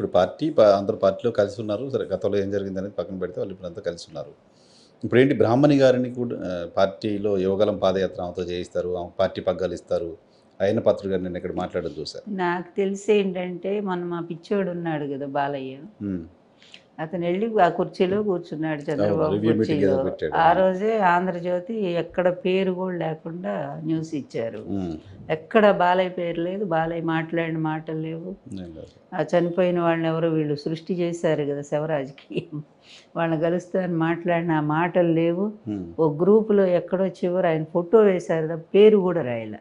ఇప్పుడు పార్టీ అందరూ పార్టీలో కలిసి ఉన్నారు. సరే గతంలో ఏం జరిగింది అనేది పక్కన పెడితే వాళ్ళు ఇప్పుడు అంతా కలిసి ఉన్నారు. ఇప్పుడు ఏంటి బ్రాహ్మణి గారిని కూడా పార్టీలో యువగలం పాదయాత్ర ఆమెతో చేయిస్తారు ఆమె పార్టీ పగ్గాలు ఇస్తారు. అయిన పత్రుడు గారు నేను ఇక్కడ మాట్లాడడం చూశాను నాకు తెలిసి ఏంటంటే మన మా పిచ్చోడు ఉన్నాడు కదా బాలయ్య. అతను వెళ్ళి ఆ కుర్చీలో కూర్చున్నాడు చంద్రబాబు కుర్చీలో. ఆ రోజే ఆంధ్రజ్యోతి ఎక్కడ పేరు కూడా లేకుండా న్యూస్ ఇచ్చారు. ఎక్కడ బాలయ్య పేరు లేదు బాలయ్య మాట్లాడిన మాటలు లేవు. ఆ చనిపోయిన వాళ్ళని ఎవరో వీళ్ళు సృష్టి చేశారు కదా శివరాజుకి. వాళ్ళని కలుస్తారని మాట్లాడిన ఆ మాటలు లేవు. ఓ గ్రూపులో ఎక్కడో చివరి ఆయన ఫోటో వేశారు పేరు కూడా రాయలే.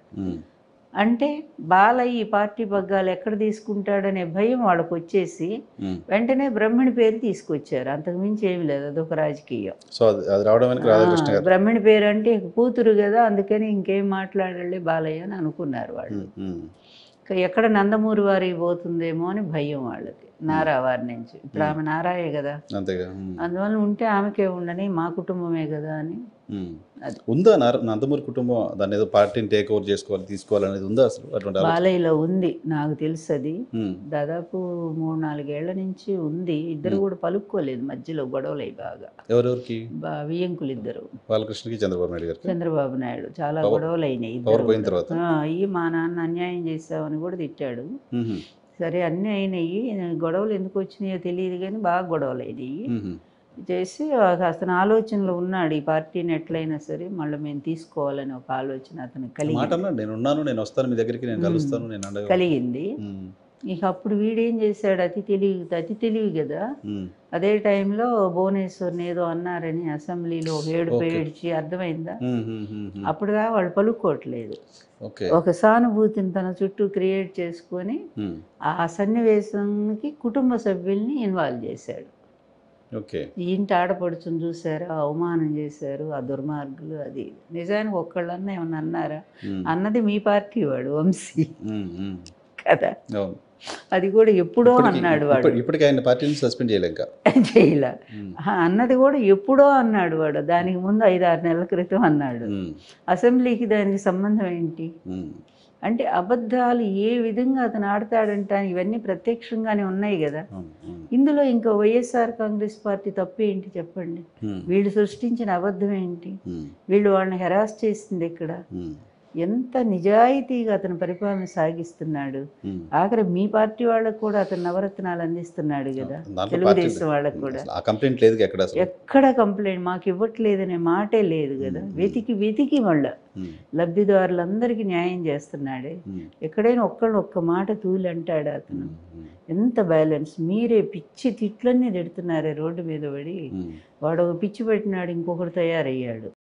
అంటే బాలయ్య ఈ పార్టీ పగ్గాలు ఎక్కడ తీసుకుంటాడనే భయం వాళ్ళకు వచ్చేసి. వెంటనే బ్రహ్మణి పేరు తీసుకొచ్చారు. అంతకు మించి ఏమి లేదు. అదొక రాజకీయం. సో అది రావడం బ్రహ్మణి పేరు అంటే కూతురు కదా అందుకని ఇంకేం మాట్లాడలే బాలయ్య అని అనుకున్నారు వాళ్ళు. ఎక్కడ నందమూరి వారికి పోతుందేమో అని భయం వాళ్ళకి. నారా వారి నుంచి. ఇప్పుడు ఆమె నారాయే కదా. అందువల్ల ఉంటే ఆమెకే ఉండని మా కుటుంబమే కదా అని. ఉందా నందమూరి కుటుంబం? దాన్ని ఏదో పార్టీని టేక్ ఓవర్ చేసుకోవాలి తీసుకోవాలనేది ఉందా అసలు అటువంటి? బాలయ్యలో ఉంది నాకు తెలుసు అది దాదాపు మూడు నాలుగేళ్ళ నుంచి ఉంది. ఇద్దరు కూడా పలుక్కోలేదు మధ్యలో గొడవలు అయి బాగా. ఎవరెవరికి? బా వియ్యంకులు ఇద్దరు బాలకృష్ణకి చంద్రబాబు నాయుడు గారికి? చంద్రబాబు నాయుడు. చాలా గొడవలు అయినాయి మా నాన్న అన్యాయం చేసావని కూడా తిట్టాడు. సరే అన్నీ అయినాయి గొడవలు ఎందుకు వచ్చినాయో తెలియదు కానీ బాగా గొడవలు అయినాయి చేసి అతను ఆలోచనలో ఉన్నాడు. ఈ పార్టీని ఎట్లయినా సరే మళ్ళీ మేము తీసుకోవాలని ఒక ఆలోచన అతను అన్నాడు. నేను ఉన్నాను నేను వస్తాను మీ దగ్గరికి నేను ఉమ్. కలుస్తాను నేను అండగా కలిగింది. ఇక అప్పుడు వీడేం చేశాడు? అతి తెలివి అతి తెలివి కదా? అదే టైంలో భువనేశ్వర్ని ఏదో అన్నారని అసెంబ్లీలో ఏడుపు. ఏడ్చి అర్థమైందా. అప్పుడుగా వాళ్ళు పలుకోవట్లేదు ఓకే. ఒక సానుభూతిని తన చుట్టూ క్రియేట్ చేసుకొని ఆ సన్నివేశానికి కుటుంబ సభ్యుల్ని ఇన్వాల్వ్ చేశాడు. ఇంటి ఆడపడుచుని చూశారు అవమానం చేశారు ఆ దుర్మార్గులు అది. నిజానికి ఒక్కళ్ళన్నా ఏమన్నా అన్నారా? అన్నది మీ పార్టీ వాడు వంశీ. కదా? అది కూడా ఎప్పుడో అన్నాడు వాడు. ఇప్పటి- ఇప్పటికి ఆయన పార్టీని సస్పెండ్ చేయలేక చేయలే. అన్నది కూడా ఎప్పుడో అన్నాడు వాడు. దానికి ముందు ఐదు ఆరు నెలల క్రితం అన్నాడు. అసెంబ్లీకి దానికి సంబంధం ఏంటి? అంటే అబద్ధాలు ఏ విధంగా అతను ఆడతాడంట ఇవన్నీ ప్రత్యక్షంగానే ఉన్నాయి కదా. ఇందులో ఇంకా వైఎస్ఆర్ కాంగ్రెస్ పార్టీ తప్పు ఏంటి చెప్పండి? వీళ్ళు సృష్టించిన అబద్ధం ఏంటి? వీళ్ళు వాళ్ళని హెరాస్ చేసింది ఎక్కడ? ఎంత నిజాయితీగా అతను పరిపాలన సాగిస్తున్నాడు. ఆఖరి మీ పార్టీ వాళ్ళకు కూడా అతను నవరత్నాలు అందిస్తున్నాడు కదా. తెలుగుదేశం వాళ్ళకు కూడా. కంప్లైంట్ లేదు ఎక్కడ కంప్లైంట్? మాకు ఇవ్వట్లేదనే మాటే లేదు కదా. వెతికి వెతికి మళ్ళా. లబ్ధిదారులందరికీ న్యాయం చేస్తున్నాడే. ఎక్కడైనా ఒక్కళ్ళు ఒక్క మాట తూలి అంటాడు అతను ఎంత బ్యాలెన్స్? మీరే పిచ్చి తిట్లన్నీ తిడుతున్నారే రోడ్డు మీద పడి. వాడు ఒక పిచ్చి పెట్టినాడు ఇంకొకడు తయారయ్యాడు.